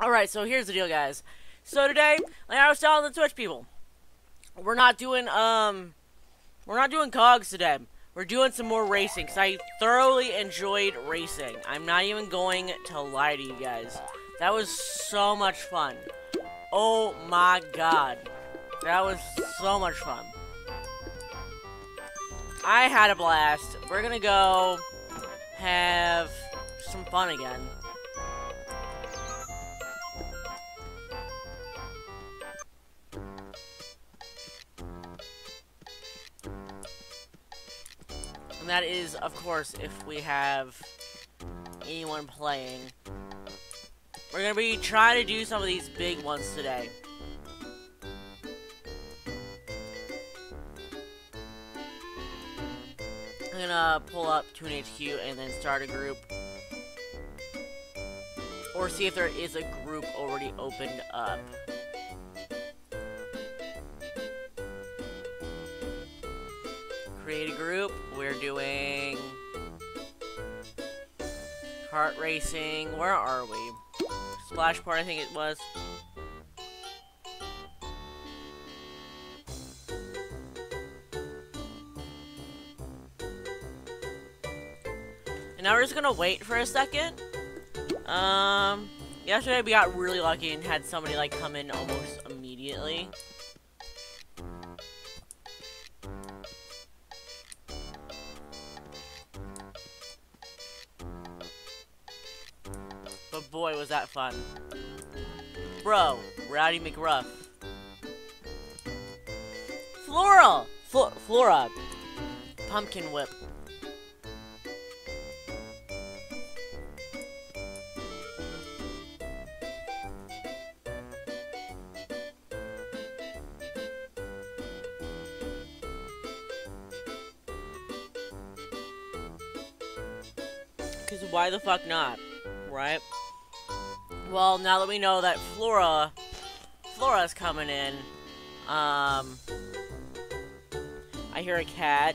Alright, so here's the deal, guys. So today, like I was telling the Twitch people, we're not doing, um, we're not doing cogs today. We're doing some more racing, because I thoroughly enjoyed racing. I'm not even going to lie to you guys. That was so much fun. Oh my god. That was so much fun. I had a blast. We're gonna go have some fun again. And that is, of course, if we have anyone playing. We're gonna be trying to do some of these big ones today. I'm gonna pull up Toon HQ and then start a group. Or see if there is a group already opened up. Doing... Kart racing. Where are we? Splashport, I think it was. And now we're just gonna wait for a second. Um, yesterday we got really lucky and had somebody like come in almost immediately. Fun. Bro, Rowdy McRuff. Floral! Fl Flora. Pumpkin Whip. Because why the fuck not? Right? Well, now that we know that Flora... Flora's coming in, um... I hear a cat.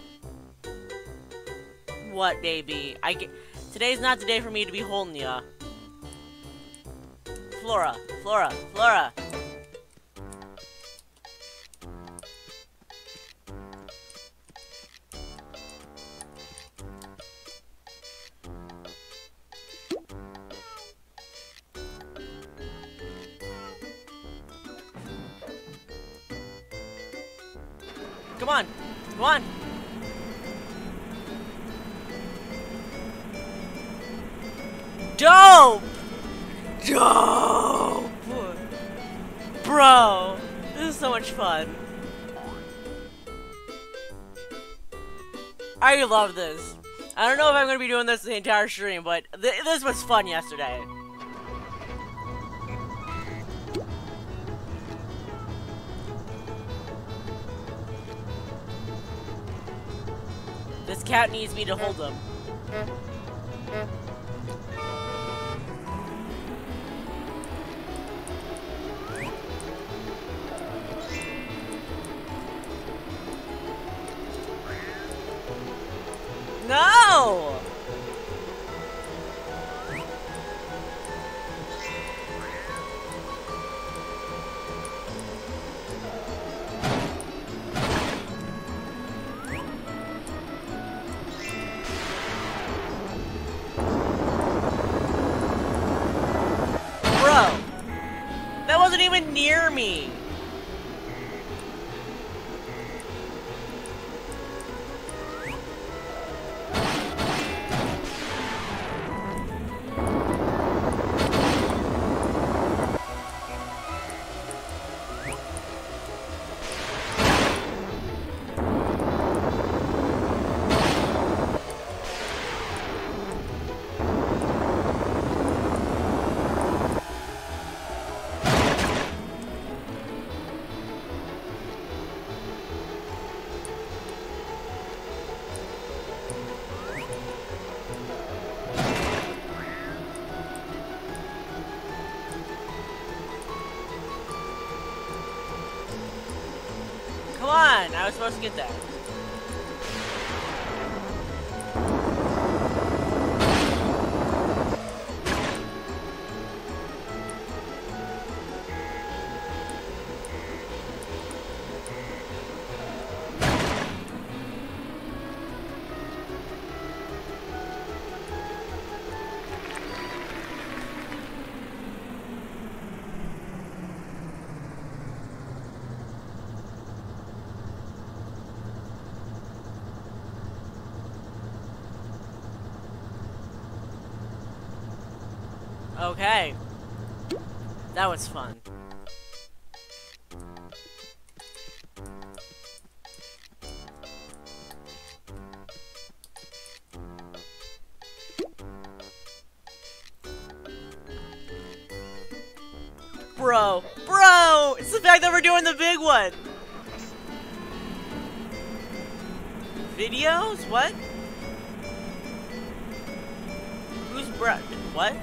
What, baby? I get... Today's not the day for me to be holding ya. Flora, Flora, Flora! Dope! Dope! Bro, this is so much fun. I love this. I don't know if I'm going to be doing this the entire stream, but th this was fun yesterday. This cat needs me to hold him. No! Bro! That wasn't even near me! Come on, I was supposed to get that. Was fun. Bro, bro, it's the fact that we're doing the big one. Videos? What? Who's bro? What?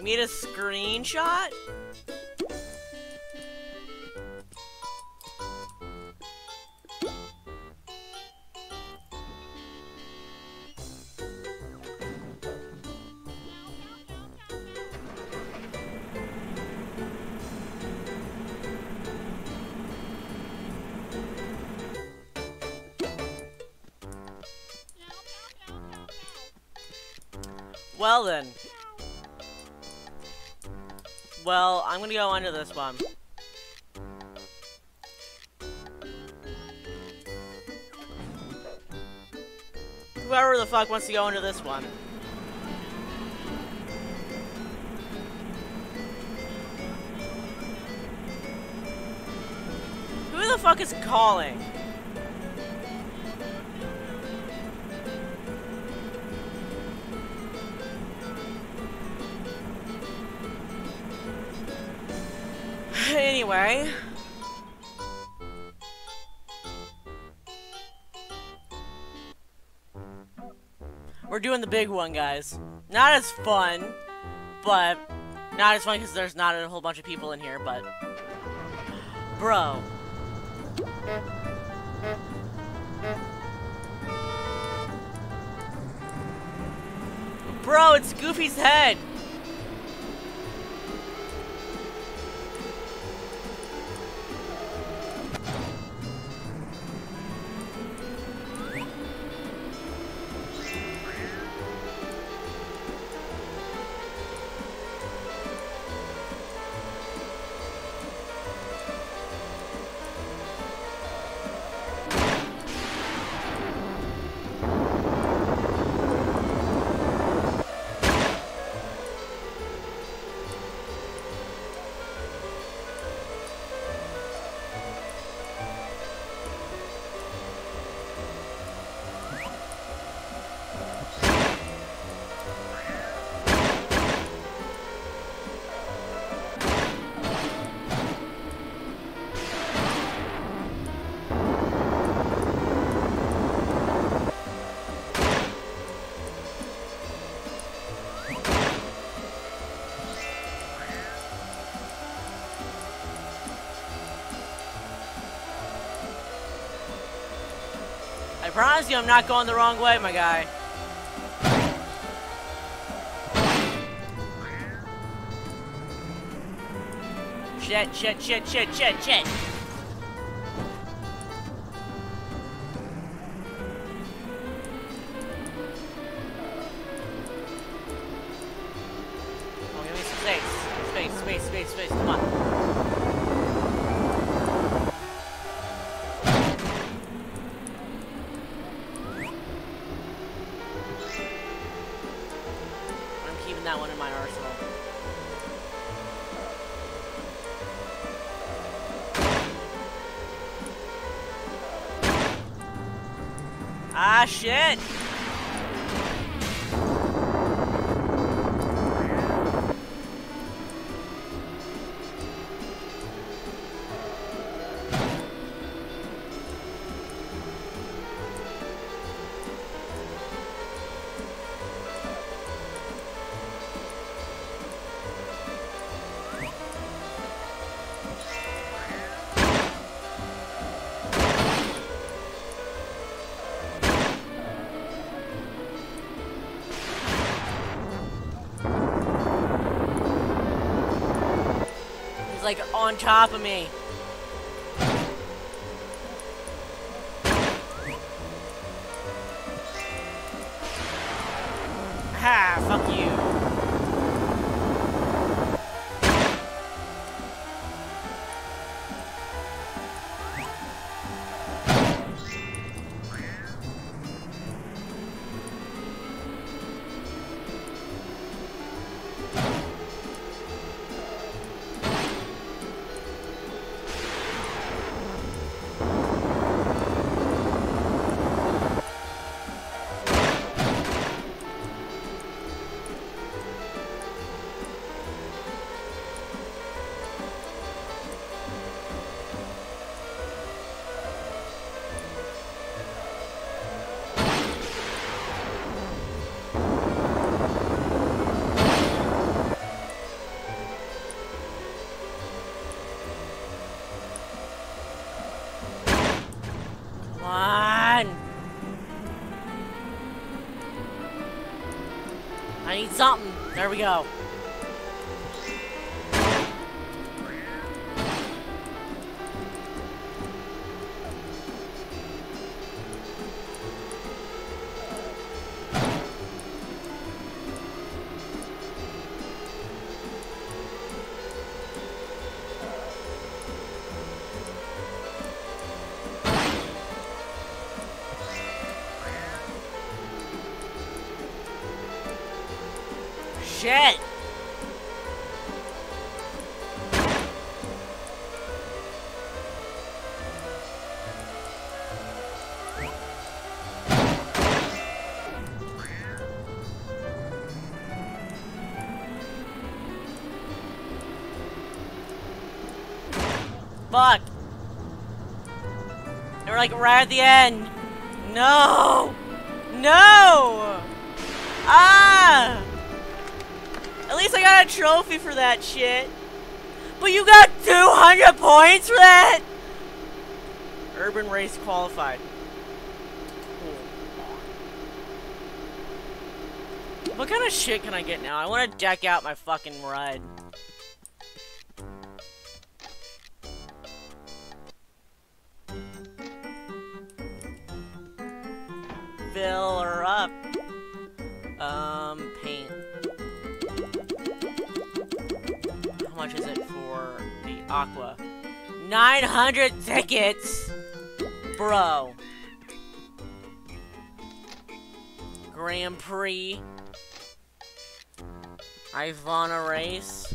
You made a screenshot? Gonna go under this one. Whoever the fuck wants to go into this one. Who the fuck is calling? Anyway. We're doing the big one, guys. Not as fun, but not as fun because there's not a whole bunch of people in here, but... Bro. Bro, it's Goofy's head! I promise you I'm not going the wrong way, my guy. Shit, shit, shit, shit, shit, shit. On top of me. Something. There we go. Like right at the end. No! No! Ah! At least I got a trophy for that shit. But you got 200 points for that? Urban race qualified. What kind of shit can I get now? I want to deck out my fucking ride. Fill her up. Um, paint. How much is it for the aqua? 900 tickets! Bro. Grand Prix. Ivana race.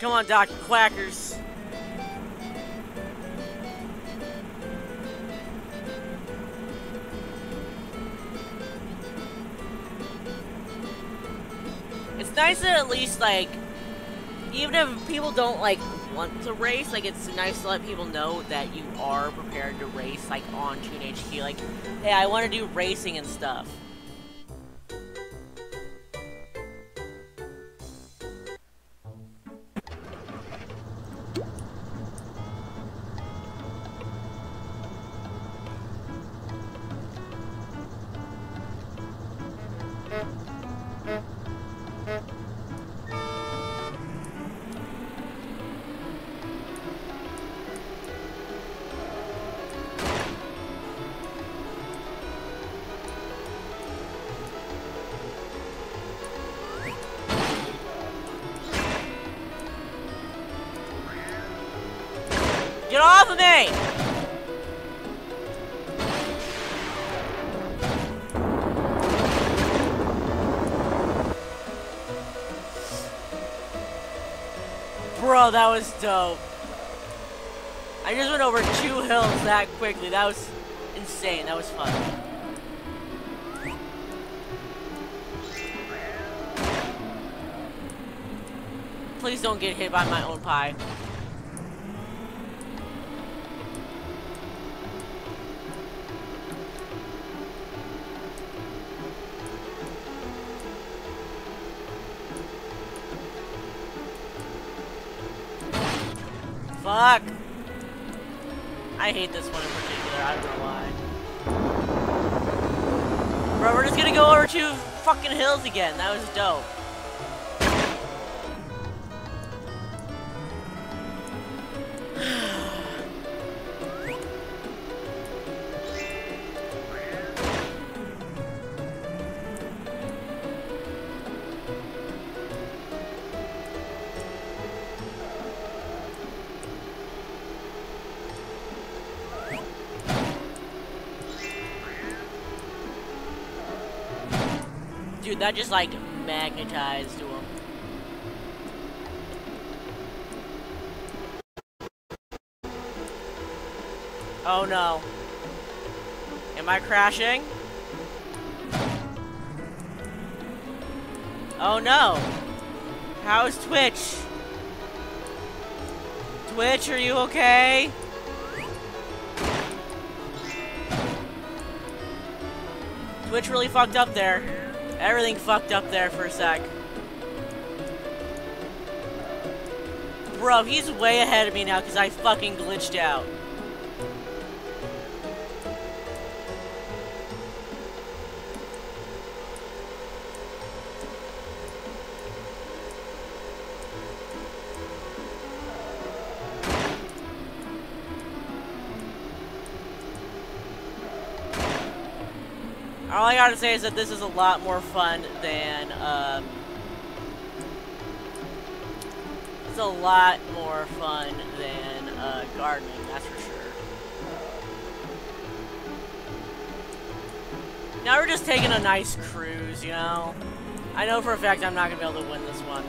Come on, Dr. Quackers. It's nice that at least, like, even if people don't, like, want to race, like, it's nice to let people know that you are prepared to race, like, on Toon HQ. Like, hey, I want to do racing and stuff. Get off of me! Bro, that was dope. I just went over two hills that quickly. That was insane. That was fun. Please don't get hit by my own pie. Fuck! I hate this one in particular, I don't know why. Bro, we're just gonna go over two fucking hills again. That was dope. That just like magnetized to him. Oh no. Am I crashing? Oh no. How is Twitch? Twitch, are you okay? Twitch really fucked up there. Everything fucked up there for a sec. Bro, he's way ahead of me now because I fucking glitched out. Gotta say is that this is a lot more fun than, um, It's a lot more fun than, uh, gardening, that's for sure. Now we're just taking a nice cruise, you know? I know for a fact I'm not gonna be able to win this one.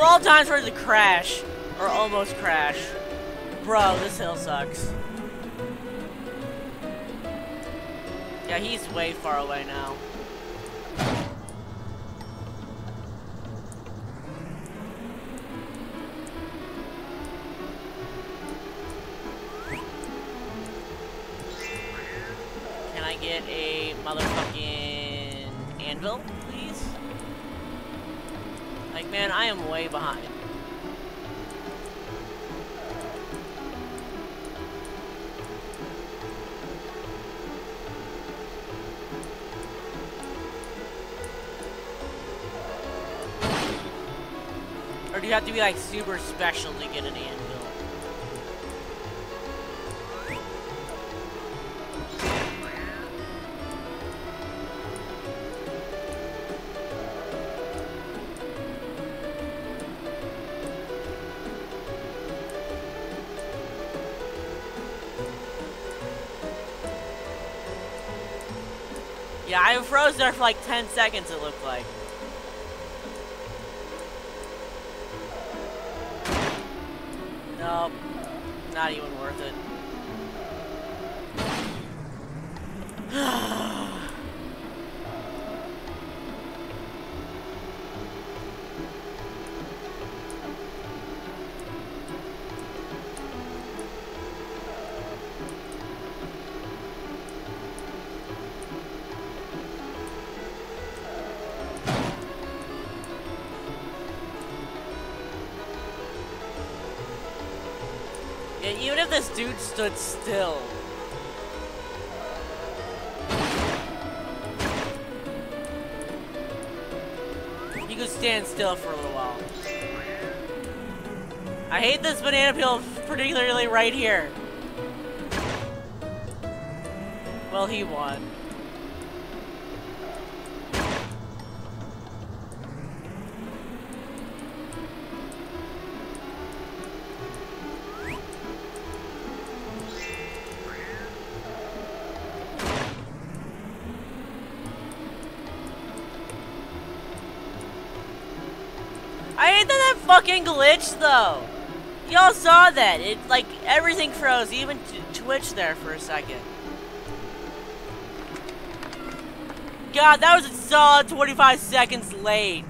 Of all times for it crash, or almost crash, bro, this hill sucks. Yeah, he's way far away now. Or do you have to be like super special to get an anvil? Yeah, I froze there for like 10 seconds it looked like. Not even worth it. Even if this dude stood still. He could stand still for a little while. I hate this banana peel, particularly right here. Well, he won. Glitched though. Y'all saw that. It like everything froze, even Twitch there for a second. God, that was a solid 25 seconds late.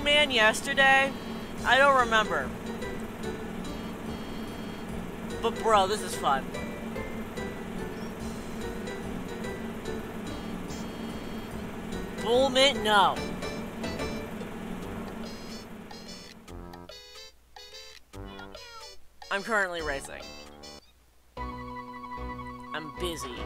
Sandman yesterday? I don't remember. But bro, this is fun. Bull? No. I'm currently racing. I'm busy.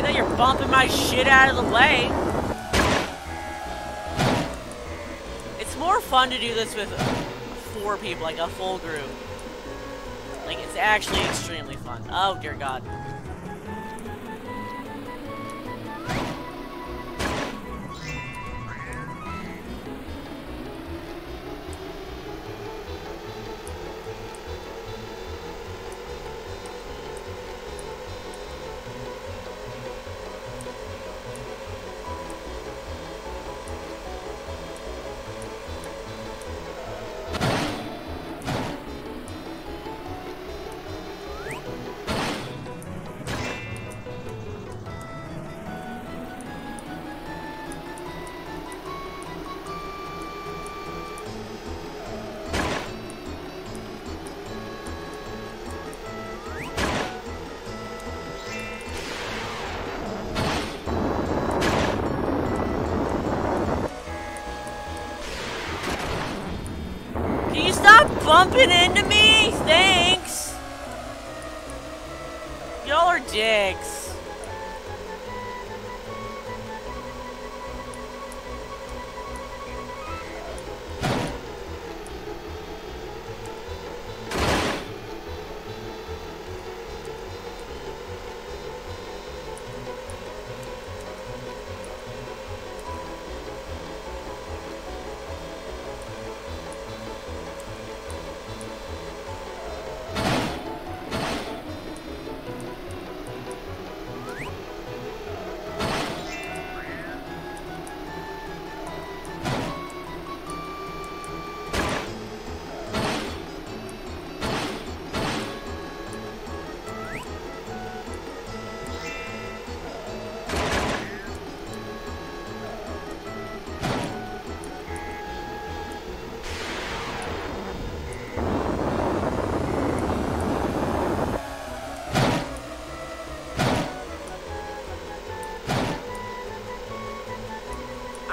That you're bumping my shit out of the way. It's more fun to do this with four people, like a full group. Like, it's actually extremely fun. Oh, dear God. Bumping into me? Thanks. Y'all are dicks.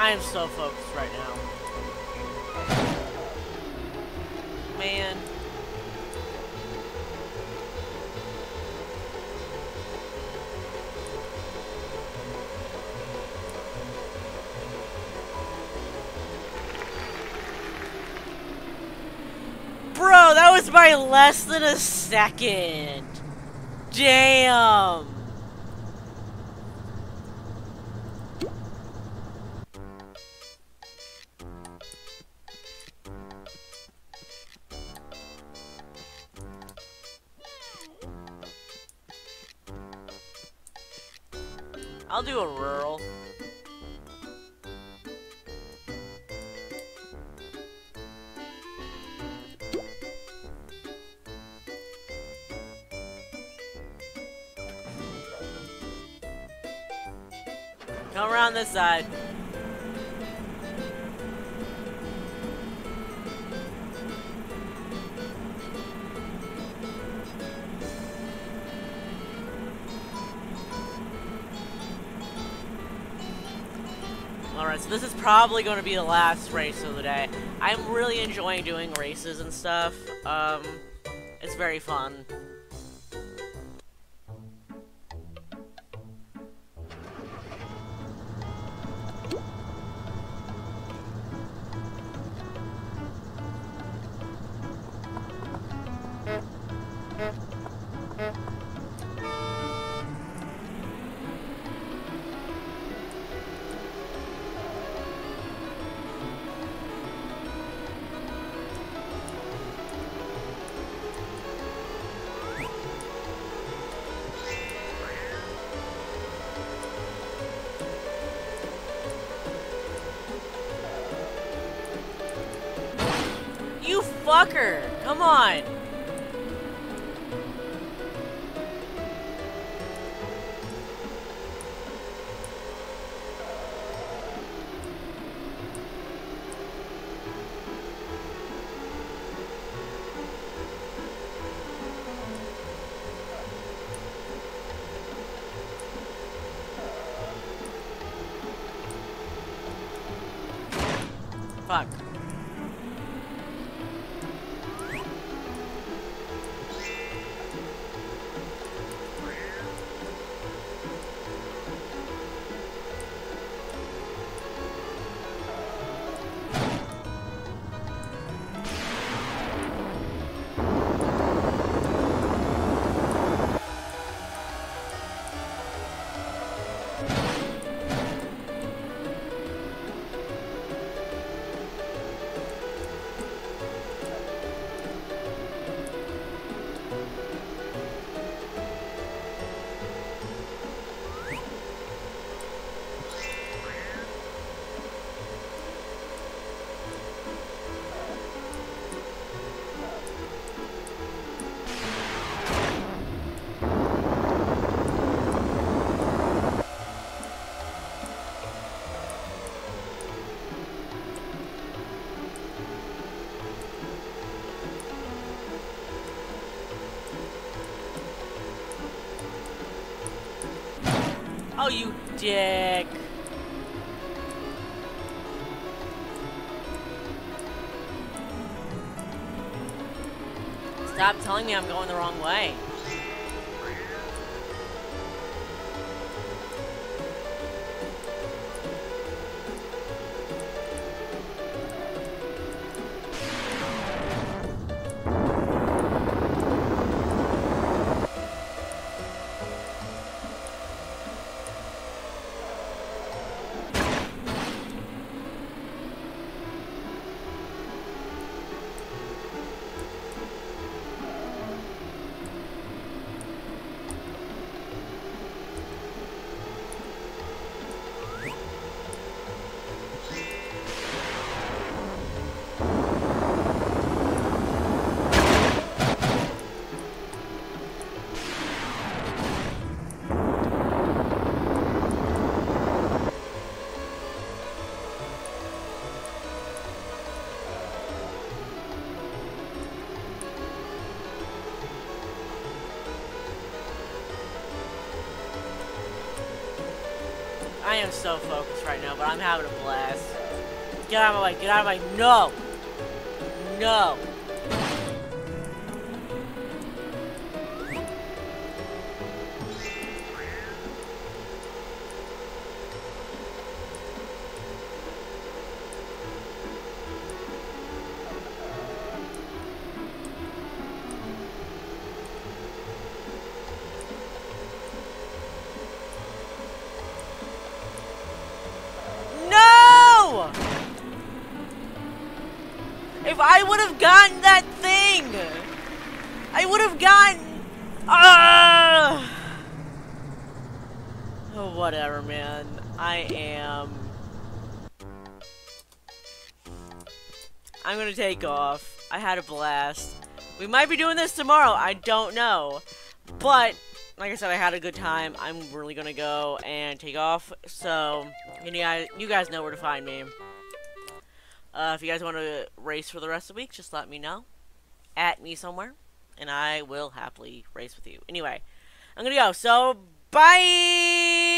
I am so focused right now. Man. Bro, that was by less than a second. Damn. I'll do a rural. Come around this side. Probably going to be the last race of the day. I'm really enjoying doing races and stuff. Um, it's very fun. On! Fuck. Stop telling me I'm going the wrong way. I am so focused right now, but I'm having a blast. Get out of my way, get out of my no! No! No! If I would have gotten that thing, I would have gotten. Ah! Oh, whatever, man. I am. I'm gonna take off. I had a blast. We might be doing this tomorrow. I don't know. But like I said, I had a good time. I'm really gonna go and take off. So, you guys, you guys know where to find me. Uh, if you guys want to race for the rest of the week, just let me know. At me somewhere, and I will happily race with you. Anyway, I'm gonna go. So, bye.